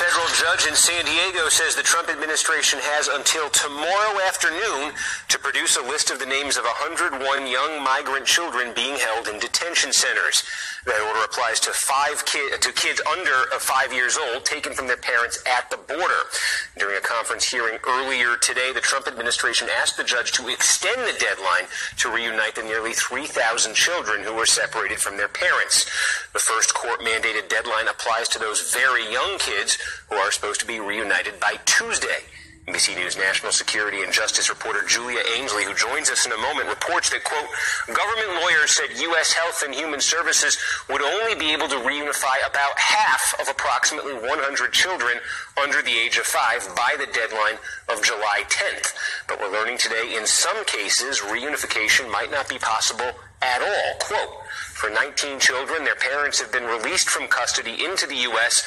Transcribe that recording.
federal judge in San Diego says the Trump administration has until tomorrow afternoon to produce a list of the names of 101 young migrant children being held in detention centers. That order applies to five ki- to kids under uh, five years old taken from their parents at the border. During a conference hearing earlier today, the Trump administration asked the judge to extend the deadline to reunite the nearly 3,000 children who were separated from their parents. The first court mandated deadline applies to those very young kids who are supposed to be reunited by Tuesday. NBC News national security and justice reporter Julia Ainsley, who joins us in a moment, reports that, quote, government lawyers said U.S. Health and Human Services would only be able to reunify about half of approximately 100 children under the age of five by the deadline of July 10th. But we're learning today in some cases reunification might not be possible at all. Quote, for 19 children, their parents have been released from custody into the U.S.